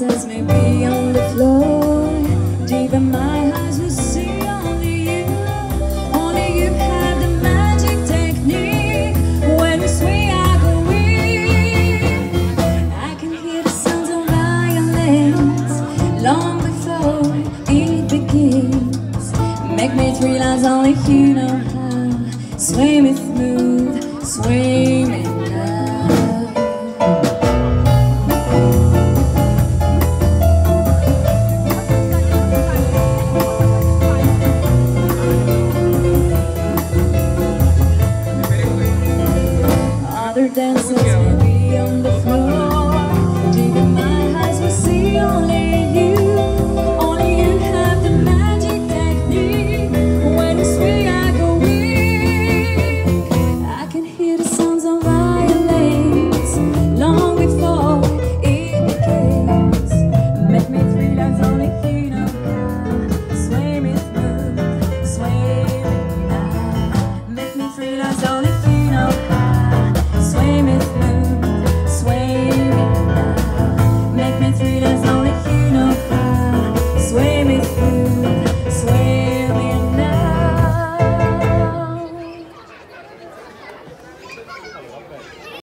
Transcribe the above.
Pieces may be on the floor. Deep in my eyes will see only you. Only you have the magic technique. When we swing I go weak. I can hear the sounds of violins Long before it begins. Make me realize only you know how. Sway me smooth, sway me other dances.